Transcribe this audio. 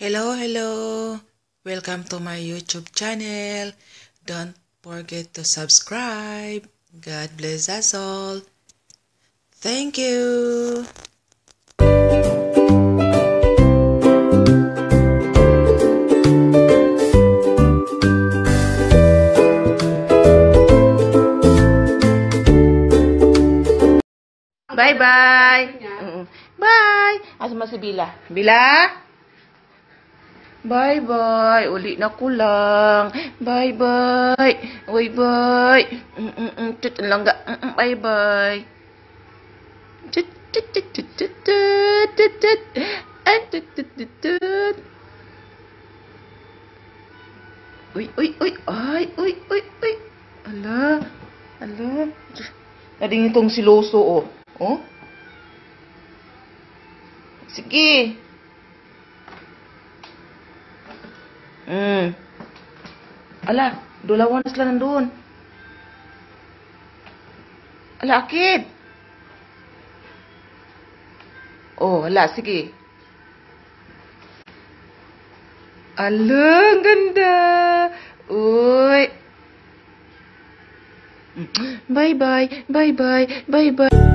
Hello, hello. Welcome to my YouTube channel. Don't forget to subscribe. God bless us all. Thank you. Bye-bye. Bye. Asa masih Bila? Bila? Bye-bye. Ulit na kulang. Bye-bye. Bye-bye. Mm -mm -mm. Tut langga. Mm -mm. Bye-bye. Tut tut tut tut tut tut tut tut. Ah, tut tut tut tut. Uy, uy, uy. Ay, uy, uy, uy. Ala. Ala. Nading itong siloso, oh. Oh? Sige. Hmm. Ala, dulawan na sila nandun. Ala, akid. Oh, ala, sige. Ala, ganda. Uy. Bye-bye, bye-bye, bye-bye.